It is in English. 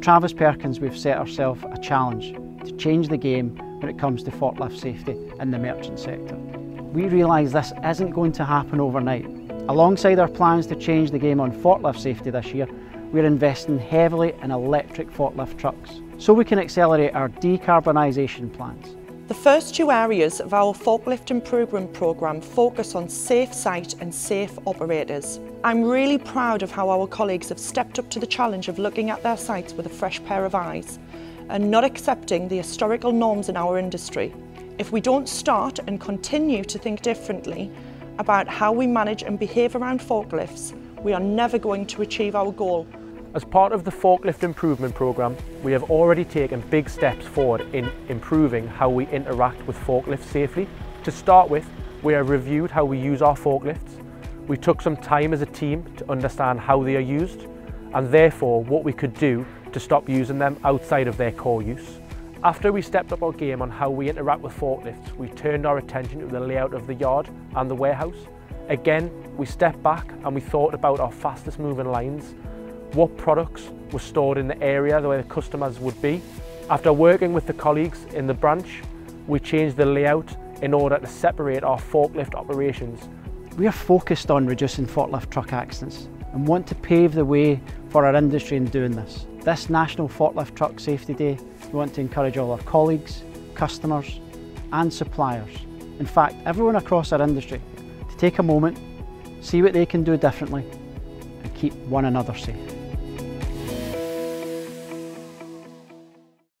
Travis Perkins we've set ourselves a challenge to change the game when it comes to forklift safety in the merchant sector. We realise this isn't going to happen overnight. Alongside our plans to change the game on forklift safety this year, we're investing heavily in electric forklift trucks so we can accelerate our decarbonisation plans. The first two areas of our forklift improvement programme focus on safe site and safe operators. I'm really proud of how our colleagues have stepped up to the challenge of looking at their sites with a fresh pair of eyes and not accepting the historical norms in our industry. If we don't start and continue to think differently about how we manage and behave around forklifts, we are never going to achieve our goal as part of the Forklift Improvement Programme, we have already taken big steps forward in improving how we interact with forklifts safely. To start with, we have reviewed how we use our forklifts. We took some time as a team to understand how they are used and therefore what we could do to stop using them outside of their core use. After we stepped up our game on how we interact with forklifts, we turned our attention to the layout of the yard and the warehouse. Again, we stepped back and we thought about our fastest moving lines what products were stored in the area where the customers would be. After working with the colleagues in the branch, we changed the layout in order to separate our forklift operations. We are focused on reducing forklift truck accidents and want to pave the way for our industry in doing this. This National Forklift Truck Safety Day, we want to encourage all our colleagues, customers and suppliers, in fact everyone across our industry, to take a moment, see what they can do differently and keep one another safe.